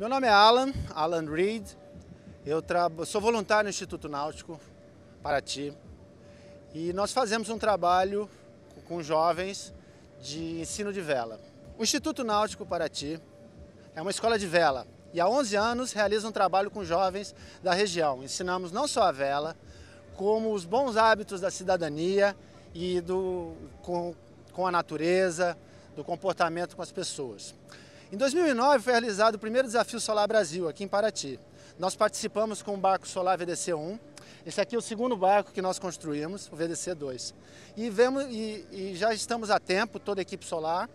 Meu nome é Alan, Alan Reed. Eu sou voluntário no Instituto Náutico Paraty e nós fazemos um trabalho com jovens de ensino de vela. O Instituto Náutico Paraty é uma escola de vela e há 11 anos realiza um trabalho com jovens da região. Ensinamos não só a vela, como os bons hábitos da cidadania e do, com, com a natureza, do comportamento com as pessoas. Em 2009 foi realizado o primeiro Desafio Solar Brasil, aqui em Paraty. Nós participamos com o barco solar VDC-1. Esse aqui é o segundo barco que nós construímos, o VDC-2. E, e, e já estamos a tempo, toda a equipe solar,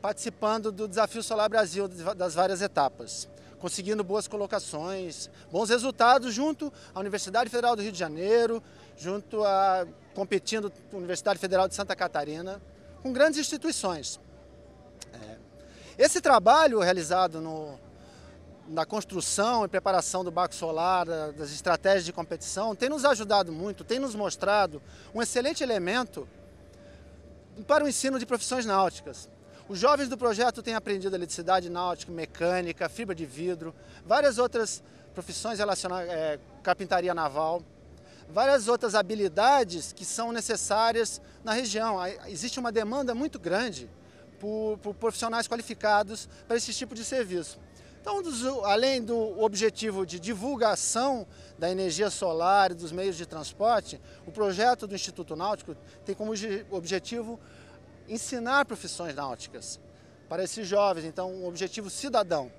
participando do Desafio Solar Brasil, das várias etapas, conseguindo boas colocações, bons resultados junto à Universidade Federal do Rio de Janeiro, junto a competindo com a Universidade Federal de Santa Catarina, com grandes instituições. Esse trabalho realizado no, na construção e preparação do barco solar, das estratégias de competição, tem nos ajudado muito, tem nos mostrado um excelente elemento para o ensino de profissões náuticas. Os jovens do projeto têm aprendido eletricidade náutica, mecânica, fibra de vidro, várias outras profissões relacionadas, é, carpintaria naval, várias outras habilidades que são necessárias na região. Existe uma demanda muito grande por, por profissionais qualificados para esse tipo de serviço. Então, além do objetivo de divulgação da energia solar e dos meios de transporte, o projeto do Instituto Náutico tem como objetivo ensinar profissões náuticas para esses jovens, então um objetivo cidadão.